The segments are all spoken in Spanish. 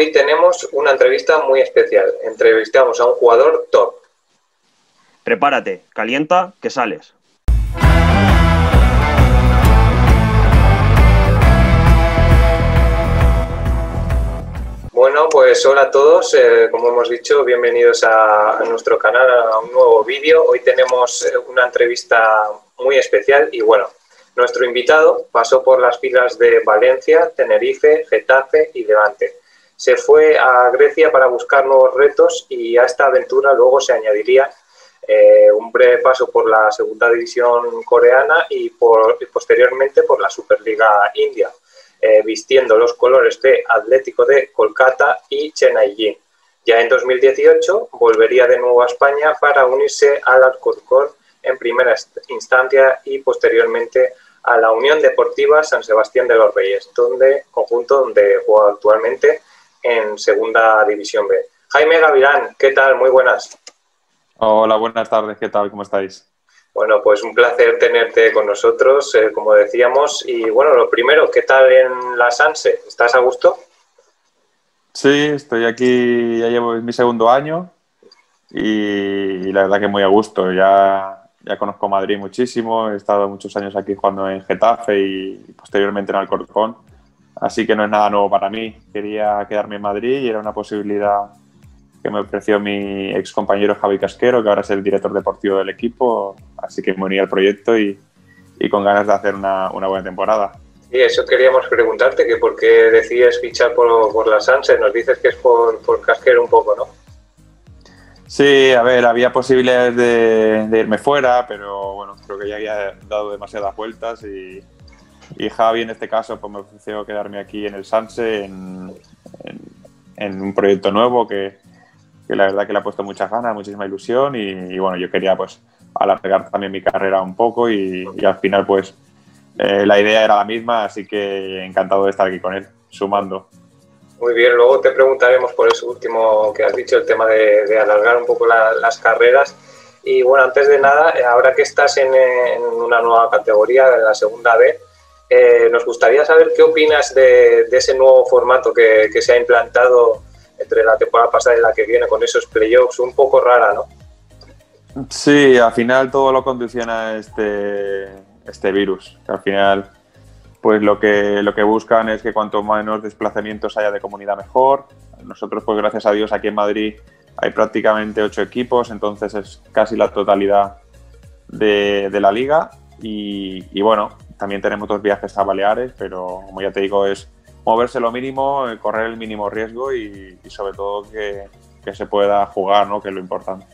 Hoy tenemos una entrevista muy especial. Entrevistamos a un jugador top. Prepárate, calienta, que sales. Bueno, pues hola a todos. Eh, como hemos dicho, bienvenidos a, nuestro canal, a un nuevo vídeo. Hoy tenemos eh, una entrevista muy especial y bueno, nuestro invitado pasó por las filas de Valencia, Tenerife, Getafe y Levante. Se fue a Grecia para buscar nuevos retos y a esta aventura luego se añadiría eh, un breve paso por la segunda división coreana y, por, posteriormente por la Superliga India. Eh, vistiendo los colores de Atlético de Kolkata y Chennai. Ya en 2018 volvería de nuevo a España para unirse al Alcorcón en primera instancia y posteriormente a la Unión Deportiva San Sebastián de los Reyes, donde conjunto donde juega actualmente en Segunda División B. Jaime Gavilán, ¿qué tal? Muy buenas. Hola, buenas tardes, ¿qué tal? ¿Cómo estáis? Bueno, pues un placer tenerte con nosotros, eh, como decíamos. Y bueno, lo primero, ¿qué tal en la Sanse? ¿Estás a gusto? Sí, estoy aquí, ya llevo mi segundo año y, la verdad que muy a gusto. Ya, ya conozco Madrid muchísimo, he estado muchos años aquí jugando en Getafe y posteriormente en Alcorcón, así que no es nada nuevo para mí. Quería quedarme en Madrid y era una posibilidad que me ofreció mi ex compañero Javi Casquero, que ahora es el director deportivo del equipo, así que me uní al proyecto y, y con ganas de hacer una, una, buena temporada. Y eso queríamos preguntarte, que por qué decides fichar por, por la Sanse, nos dices que es por, por, Casquero un poco, ¿no? Sí, a ver, había posibilidades de, de, irme fuera, pero bueno, creo que ya había dado demasiadas vueltas y, y Javi en este caso pues me ofreció quedarme aquí en el Sanse en, en, en un proyecto nuevo que, que la verdad que le ha puesto muchas ganas, muchísima ilusión y, y bueno, yo quería pues alargar también mi carrera un poco y, y al final pues eh, la idea era la misma, así que encantado de estar aquí con él, sumando. Muy bien, luego te preguntaremos por eso último que has dicho, el tema de, de alargar un poco la, las carreras. Y bueno, antes de nada, ahora que estás en, en una nueva categoría, en la segunda B, eh, nos gustaría saber qué opinas de, ese nuevo formato que, se ha implantado entre la temporada pasada y la que viene con esos playoffs, un poco rara, ¿no? Sí, al final todo lo condiciona este, este virus. Al final, pues lo que, lo que buscan es que cuanto menos desplazamientos haya de comunidad mejor. Nosotros, pues gracias a Dios, aquí en Madrid hay prácticamente ocho equipos, entonces es casi la totalidad de, la liga. Y, bueno, también tenemos dos viajes a Baleares, pero como ya te digo, es moverse lo mínimo, eh, correr el mínimo riesgo y, y sobre todo que, que, se pueda jugar, ¿no? que es lo importante.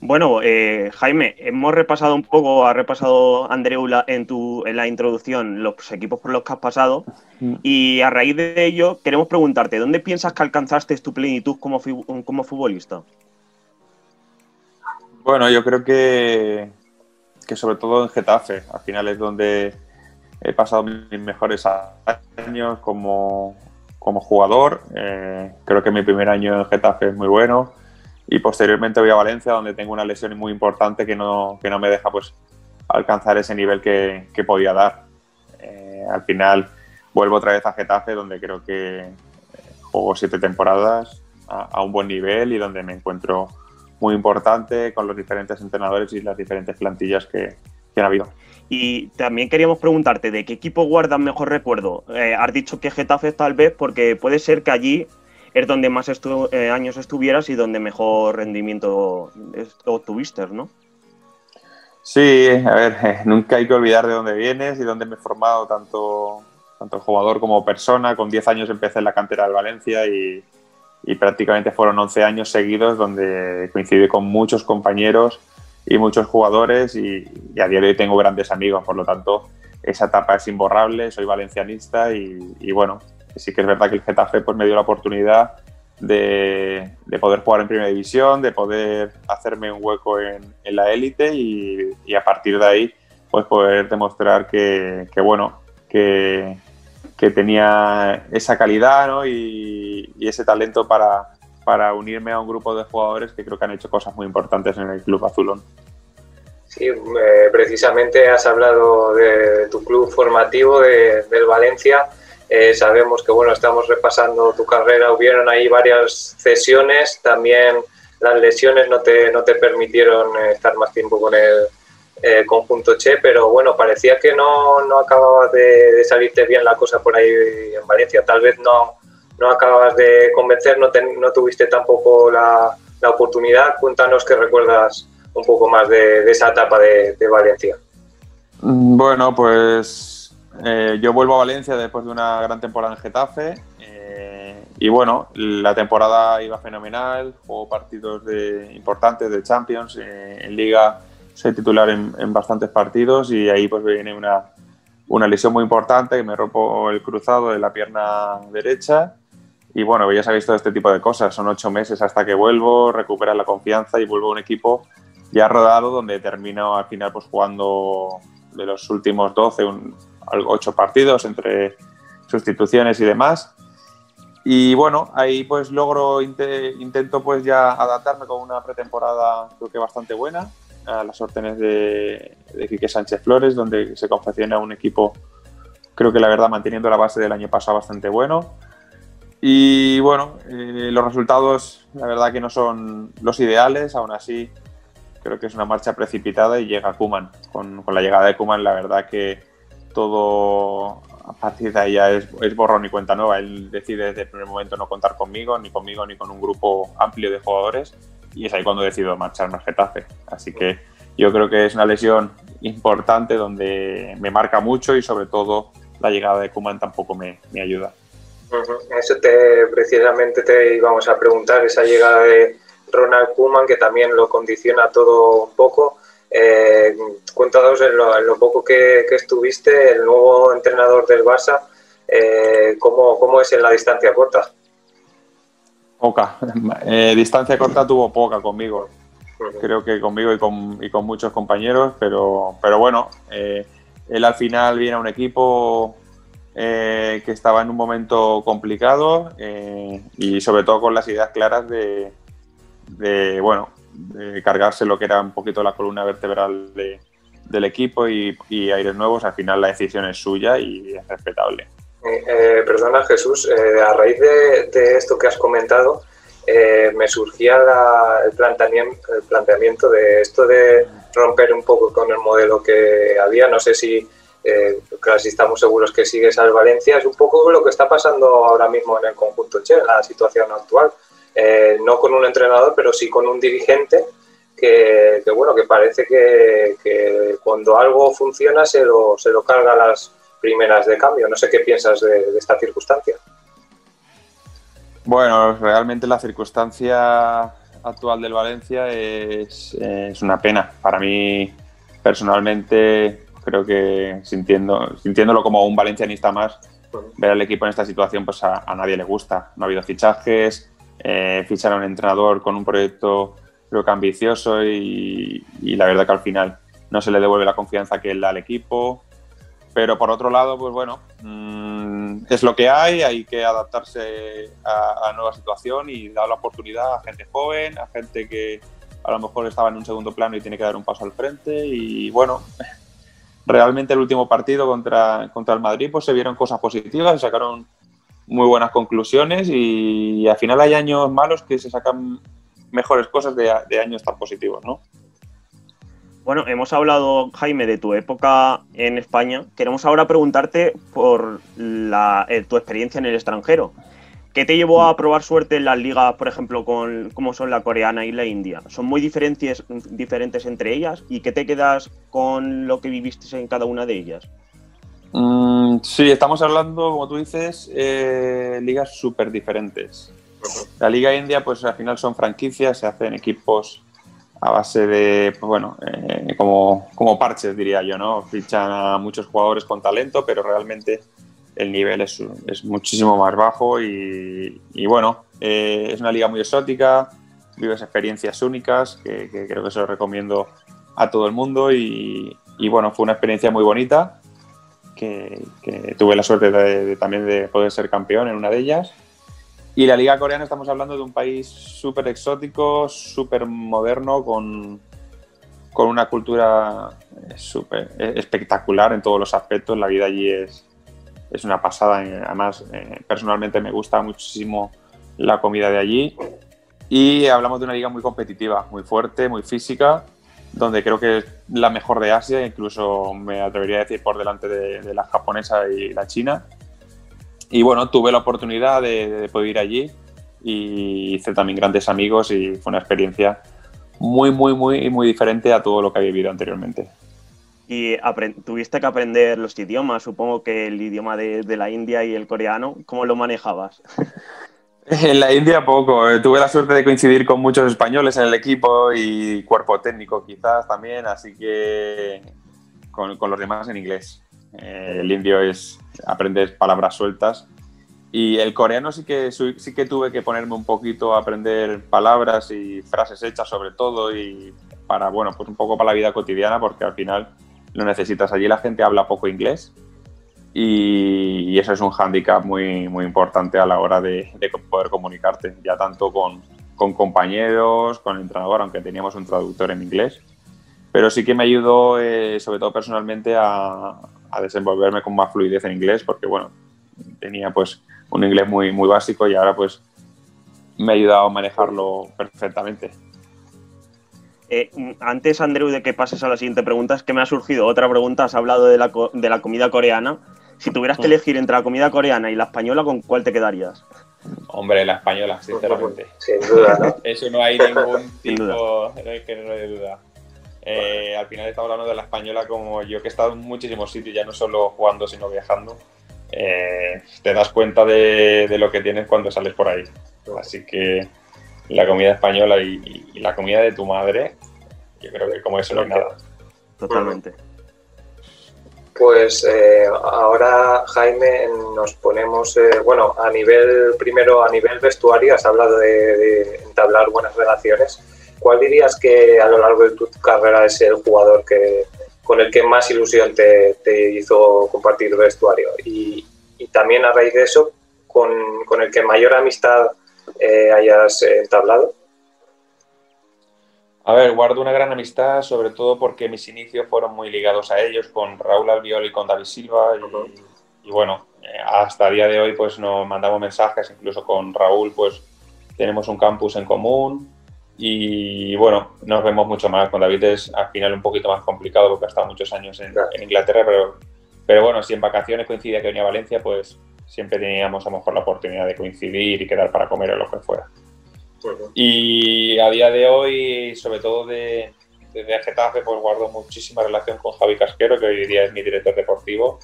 Bueno, eh, Jaime, hemos repasado un poco, ha repasado Andreu en, tu, en la introducción los equipos por los que has pasado mm. y a raíz de ello queremos preguntarte, ¿dónde piensas que alcanzaste tu plenitud como, como futbolista? Bueno, yo creo que, que sobre todo en Getafe, al final es donde he pasado mis mejores años como, como jugador. Eh, creo que mi primer año en Getafe es muy bueno y posteriormente voy a Valencia donde tengo una lesión muy importante que no, que no me deja pues alcanzar ese nivel que, que podía dar. Eh, al final vuelvo otra vez a Getafe donde creo que eh, juego siete temporadas a, a un buen nivel y donde me encuentro muy importante con los diferentes entrenadores y las diferentes plantillas que, que han habido. Y también queríamos preguntarte, ¿de qué equipo guardas mejor recuerdo? Eh, has dicho que Getafe tal vez, porque puede ser que allí es donde más estu eh, años estuvieras y donde mejor rendimiento obtuviste, ¿no? Sí, a ver, eh, nunca hay que olvidar de dónde vienes y dónde me he formado tanto, tanto jugador como persona. Con 10 años empecé en la cantera del Valencia y, y prácticamente fueron 11 años seguidos donde coincidí con muchos compañeros y muchos jugadores y, y, a día de hoy tengo grandes amigos, por lo tanto esa etapa es imborrable, soy valencianista y, bueno, sí que es verdad que el Getafe pues, me dio la oportunidad de, de, poder jugar en primera división, de poder hacerme un hueco en, la élite y, a partir de ahí pues poder demostrar que bueno, que, que, tenía esa calidad ¿no? y, y ese talento para, para unirme a un grupo de jugadores que creo que han hecho cosas muy importantes en el club azulón. Sí, eh, precisamente has hablado de, tu club formativo, de, del Valencia. Eh, sabemos que bueno, estamos repasando tu carrera, hubieron ahí varias cesiones, también las lesiones no te, no te permitieron eh, estar más tiempo con el eh, conjunto Che, pero bueno, parecía que no, no acababa de, salirte bien la cosa por ahí en Valencia. Tal vez no, no acababas de convencer, no, no tuviste tampoco la, la, oportunidad. Cuéntanos que recuerdas un poco más de, esa etapa de, Valencia. Mm, bueno, pues eh, yo vuelvo a Valencia después de una gran temporada en Getafe. Eh, y bueno, la temporada iba fenomenal, juego partidos de, importantes de Champions, en Liga soy titular en, bastantes partidos y ahí pues viene una, una lesión muy importante que me rompo el cruzado de la pierna derecha. Y bueno, ya sabéis todo este tipo de cosas, son ocho meses hasta que vuelvo, recupero la confianza y vuelvo a un equipo ya rodado donde termino al final pues jugando de los últimos 12, un, 8 partidos entre sustituciones y demás. Y bueno, ahí pues logro, intento pues ya adaptarme con una pretemporada creo que bastante buena a las órdenes de, de Quique Sánchez Flores, donde se confecciona un equipo, creo que la verdad, manteniendo la base del año pasado bastante bueno. Y bueno, eh, los resultados, la verdad que no son los ideales, aún así creo que es una marcha precipitada y llega Kuman. Con, la llegada de Kuman, la verdad que todo a partir de ahí ya es, es, borrón y cuenta nueva. Él decide desde el primer momento no contar conmigo, ni conmigo, ni con un grupo amplio de jugadores y es ahí cuando decido marcharme al Getafe. Así que yo creo que es una lesión importante donde me marca mucho y sobre todo la llegada de Kuman tampoco me, me ayuda. Eso te, precisamente te íbamos a preguntar, esa llegada de Ronald Kuman que también lo condiciona todo un poco. Eh, cuéntanos en lo, poco que, estuviste, el nuevo entrenador del Barça, eh, ¿cómo, ¿cómo es en la distancia corta? Poca. Eh, distancia corta tuvo poca conmigo. Creo que conmigo y con, y con muchos compañeros, pero, pero bueno, eh, él al final viene a un equipo eh, que estaba en un momento complicado y sobre todo con las ideas claras de, de, bueno, de cargarse lo que era un poquito la columna vertebral del equipo y, y aires nuevos. Al final la decisión es suya y es respetable. Eh, perdona Jesús, eh, a raíz de, esto que has comentado, eh, me surgía el, planteamiento, el planteamiento de esto de romper un poco con el modelo que había. No sé si, casi estamos seguros que sigues al Valencia. Es un poco lo que está pasando ahora mismo en el conjunto Che, en la situación actual. no con un entrenador, pero sí con un dirigente que, bueno, que parece que, que, cuando algo funciona se lo, se lo carga las primeras de cambio. No sé qué piensas de, esta circunstancia. Bueno, realmente la circunstancia actual del Valencia es, una pena. Para mí, personalmente, creo que sintiendo, sintiéndolo como un valencianista más, ver al equipo en esta situación pues a, nadie le gusta. No ha habido fichajes, eh, fichar a un entrenador con un proyecto creo que ambicioso y, y, la verdad que al final no se le devuelve la confianza que él da al equipo. Pero por otro lado, pues bueno, mm, es lo que hay, hay que adaptarse a, la nueva situación y dar la oportunidad a gente joven, a gente que a lo mejor estaba en un segundo plano y tiene que dar un paso al frente. Y bueno, realmente el último partido contra, contra el Madrid pues se vieron cosas positivas, se sacaron muy buenas conclusiones y, al final hay años malos que se sacan mejores cosas de, de años tan positivos, ¿no? Bueno, hemos hablado, Jaime, de tu época en España. Queremos ahora preguntarte por eh, tu experiencia en el extranjero. ¿Qué te llevó a probar suerte en las ligas, por ejemplo, con como son la coreana y la india? ¿Son muy diferentes, diferentes entre ellas? ¿Y qué te quedas con lo que viviste en cada una de ellas? Mm, sí, estamos hablando, como tú dices, eh, ligas súper diferentes. La liga india, pues al final son franquicias, se hacen equipos a base de, pues bueno, eh, como, como parches diría yo, ¿no? Fichan a muchos jugadores con talento, pero realmente el nivel es, es muchísimo más bajo y, y bueno, eh, es una liga muy exótica, vives experiencias únicas que, creo que se lo recomiendo a todo el mundo y, y bueno, fue una experiencia muy bonita que, tuve la suerte de, también de poder ser campeón en una de ellas y la liga coreana estamos hablando de un país súper exótico, súper moderno, con, con, una cultura eh, súper eh, espectacular en todos los aspectos. La vida allí es, es una pasada. Además, eh, personalmente me gusta muchísimo la comida de allí. Y hablamos de una liga muy competitiva, muy fuerte, muy física, donde creo que es la mejor de Asia, incluso me atrevería a decir por delante de, la japonesa y la china. Y bueno, tuve la oportunidad de, poder ir allí y hice también grandes amigos y fue una experiencia muy, muy, muy, muy diferente a todo lo que había vivido anteriormente. Y tuviste que aprender los idiomas, supongo que el idioma de, de la India y el coreano, ¿cómo lo manejabas? En la India poco. Eh, tuve la suerte de coincidir con muchos españoles en el equipo y cuerpo técnico quizás también, así que con, los demás en inglés. Eh, el indio es aprendes palabras sueltas y el coreano sí que sí que tuve que ponerme un poquito a aprender palabras y frases hechas sobre todo y para bueno pues un poco para la vida cotidiana porque al final lo necesitas. Allí la gente habla poco inglés y, eso es un hándicap muy, muy importante a la hora de, poder comunicarte, ya tanto con, con, compañeros, con el entrenador, aunque teníamos un traductor en inglés. Pero sí que me ayudó, eh, sobre todo personalmente, a, a, desenvolverme con más fluidez en inglés, porque bueno, tenía pues un inglés muy, muy básico y ahora pues me ha ayudado a manejarlo perfectamente. Eh, antes, Andrew, de que pases a la siguiente pregunta, es que me ha surgido otra pregunta. Has hablado de la, de la comida coreana. Si tuvieras que mm. elegir entre la comida coreana y la española, ¿con cuál te quedarías? Hombre, la española, sinceramente. Sin duda, ¿no? Eso no hay ningún tipo que no de duda. Eh, al final estamos hablando de la española como yo que he estado en muchísimos sitios, ya no solo jugando, sino viajando. Eh, te das cuenta de, lo que tienes cuando sales por ahí. Así que la comida española y, y la comida de tu madre, yo creo que como eso no hay nada. Totalmente. Pues eh, ahora, Jaime, nos ponemos, eh, bueno, a nivel, primero a nivel vestuario, has hablado de, entablar buenas relaciones. ¿Cuál dirías que a lo largo de tu carrera es el jugador que, con el que más ilusión te, hizo compartir vestuario? Y, también a raíz de eso, con, el que mayor amistad eh, hayas entablado. A ver, guardo una gran amistad, sobre todo porque mis inicios fueron muy ligados a ellos, con Raúl Albiol y con David Silva. Y, bueno, eh, hasta el día de hoy pues nos mandamos mensajes, incluso con Raúl pues tenemos un campus en común. Y bueno, nos vemos mucho más. Con David es al final un poquito más complicado porque ha estado muchos años en, Inglaterra, pero, pero bueno, si en vacaciones coincidía que venía a Valencia, pues siempre teníamos a lo mejor la oportunidad de coincidir y quedar para comer o lo que fuera. Y a día de hoy, sobre todo de, desde Getafe, pues guardo muchísima relación con Javi Casquero, que hoy día es mi director deportivo,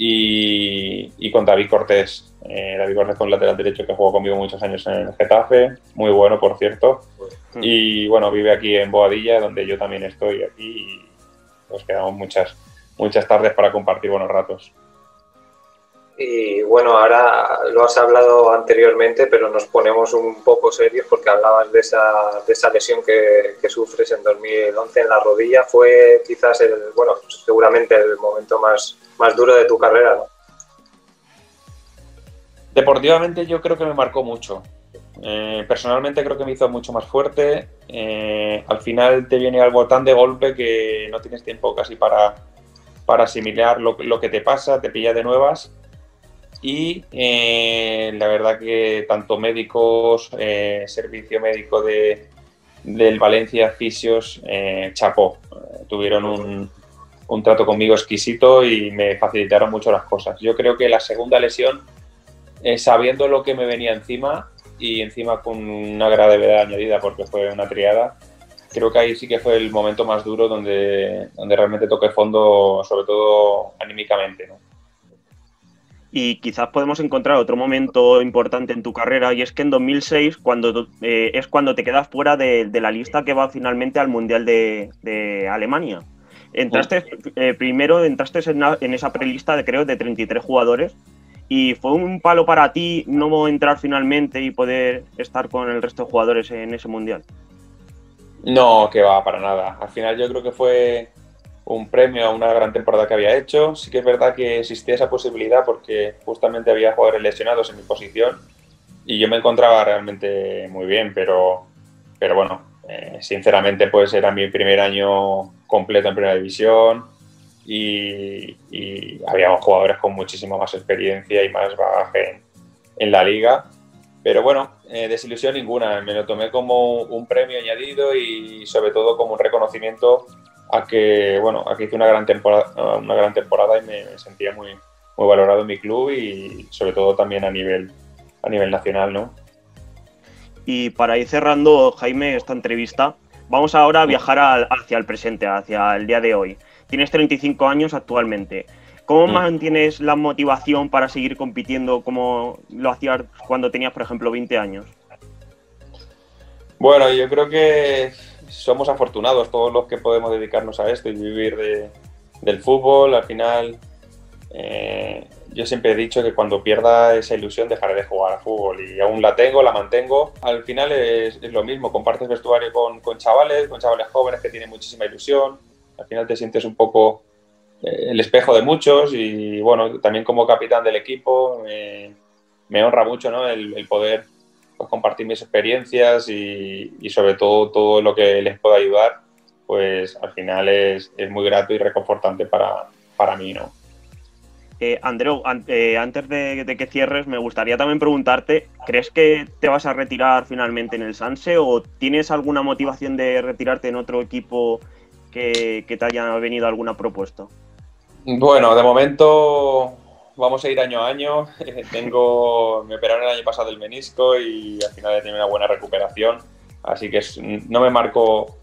y, con David Cortés. Eh, David Cortés con lateral derecho que jugó conmigo muchos años en el Getafe, muy bueno, por cierto. Y bueno, vive aquí en Boadilla, donde yo también estoy aquí, y nos quedamos muchas, muchas tardes para compartir buenos ratos. Y bueno, ahora lo has hablado anteriormente, pero nos ponemos un poco serios porque hablabas de esa, de esa lesión que, que, sufres en 2011 en la rodilla. Fue quizás, el, bueno, seguramente el momento más, más duro de tu carrera. Deportivamente yo creo que me marcó mucho. Eh, personalmente creo que me hizo mucho más fuerte. Eh, al final te viene algo tan de golpe que no tienes tiempo casi para, para asimilar lo, lo que te pasa, te pilla de nuevas y eh, la verdad que tanto médicos, eh, servicio médico de, del Valencia Fisios, eh, chapó. tuvieron un, un, trato conmigo exquisito y me facilitaron mucho las cosas. Yo creo que la segunda lesión, sabiendo lo que me venía encima y encima con una gravedad añadida porque fue una triada, creo que ahí sí que fue el momento más duro donde, realmente toqué fondo, sobre todo anímicamente. y quizás podemos encontrar otro momento importante en tu carrera y es que en 2006 cuando eh, es cuando te quedas fuera de, la lista que va finalmente al mundial de, Alemania entraste eh, primero entraste en, esa prelista de creo de 33 jugadores y fue un palo para ti no entrar finalmente y poder estar con el resto de jugadores en ese mundial. No que va para nada. Al final yo creo que fue un premio a una gran temporada que había hecho. Sí que es verdad que existía esa posibilidad porque justamente había jugadores lesionados en mi posición y yo me encontraba realmente muy bien, pero, pero bueno, eh, sinceramente pues era mi primer año completo en primera división y, habíamos jugadores con muchísima más experiencia y más bagaje en, la liga. Pero bueno, eh, desilusión ninguna, me lo tomé como un premio añadido y sobre todo como un reconocimiento a que, bueno, a que hice una gran temporada, una gran temporada y me sentía muy, muy valorado en mi club y sobre todo también a nivel, a nivel nacional, ¿no? Y para ir cerrando, Jaime, esta entrevista, vamos ahora a viajar hacia el presente, hacia el día de hoy. Tienes 35 años actualmente. ¿Cómo mm. mantienes la motivación para seguir compitiendo como lo hacías cuando tenías, por ejemplo, 20 años? Bueno, yo creo que somos afortunados todos los que podemos dedicarnos a esto y vivir del fútbol. Al final, eh, yo siempre he dicho que cuando pierda esa ilusión dejaré de jugar a fútbol y aún la tengo, la mantengo. Al final es, lo mismo, compartes vestuario con, chavales, con chavales jóvenes que tienen muchísima ilusión. Al final te sientes un poco eh, el espejo de muchos y bueno, también como capitán del equipo me honra mucho ¿no? el, poder pues, compartir mis experiencias y, y, sobre todo todo lo que les pueda ayudar, pues al final es, es muy grato y reconfortante para, para mí, ¿no? Eh, Andreu, eh, antes de, que cierres, me gustaría también preguntarte, ¿crees que te vas a retirar finalmente en el Sanse o tienes alguna motivación de retirarte en otro equipo que, te haya venido alguna propuesta? Bueno, de momento vamos a ir año a año. Tengo, me operaron el año pasado el menisco y al final he tenido una buena recuperación, así que no me marco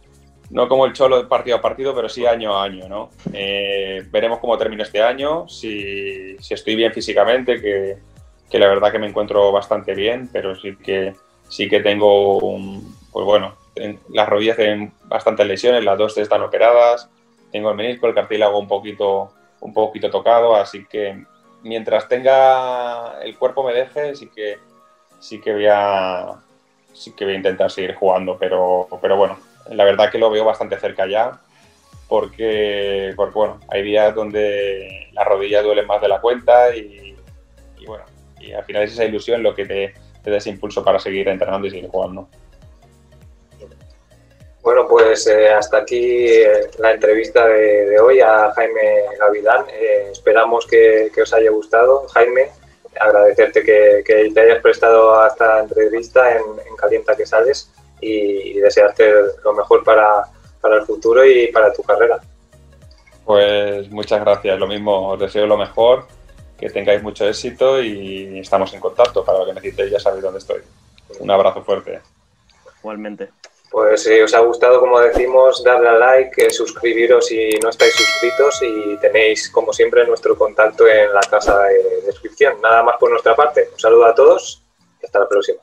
no como el Cholo partido a partido, pero sí año a año, ¿no? Eh, veremos cómo termina este año, si, estoy bien físicamente, que, la verdad que me encuentro bastante bien, pero sí que, sí que tengo un, pues bueno, las rodillas tienen bastantes lesiones, las dos están operadas, tengo el menisco, el cartílago un poquito, un poquito tocado, así que mientras tenga el cuerpo me deje, sí que, sí que voy a, sí que voy a intentar seguir jugando, pero, pero bueno, la verdad que lo veo bastante cerca ya, porque, porque bueno, hay días donde la rodilla duele más de la cuenta y, bueno, y al final es esa ilusión lo que te, da ese impulso para seguir entrenando y seguir jugando. Bueno, pues eh, hasta aquí eh, la entrevista de, hoy a Jaime Gavidán. Eh, esperamos que, os haya gustado. Jaime, agradecerte que, te hayas prestado a esta entrevista en, en Calienta que sales y, desearte lo mejor para, para el futuro y para tu carrera. Pues muchas gracias, lo mismo, os deseo lo mejor, que tengáis mucho éxito y estamos en contacto. Para lo que necesitéis ya sabéis dónde estoy. Un abrazo fuerte. Igualmente. Pues si os ha gustado, como decimos, darle a like, suscribiros si no estáis suscritos y tenéis, como siempre, nuestro contacto en la casa de descripción. Nada más por nuestra parte. Un saludo a todos y hasta la próxima.